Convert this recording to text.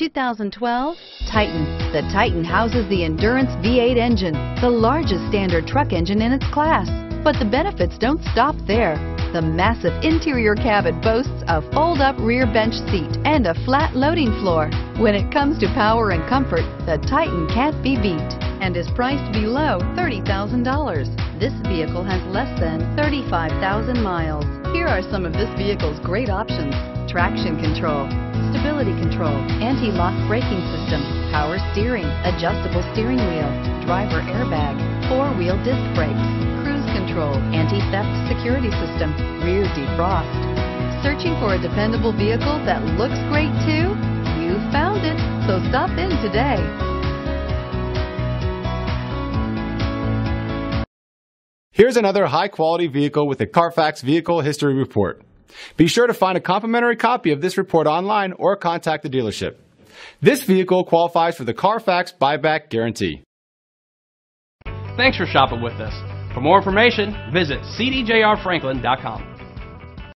2012 Titan. The Titan houses the Endurance V8 engine, the largest standard truck engine in its class. But the benefits don't stop there. The massive interior cabin boasts a fold-up rear bench seat and a flat loading floor. When it comes to power and comfort, the Titan can't be beat and is priced below $30,000. This vehicle has less than 35,000 miles. Here are some of this vehicle's great options. Traction control, stability control, anti-lock braking system, power steering, adjustable steering wheel, driver airbag, four-wheel disc brakes, cruise control, anti-theft security system, rear defrost. Searching for a dependable vehicle that looks great too? You found it, so stop in today. Here's another high-quality vehicle with a Carfax Vehicle History Report. Be sure to find a complimentary copy of this report online or contact the dealership. This vehicle qualifies for the Carfax Buyback Guarantee. Thanks for shopping with us. For more information, visit cdjrfranklin.com.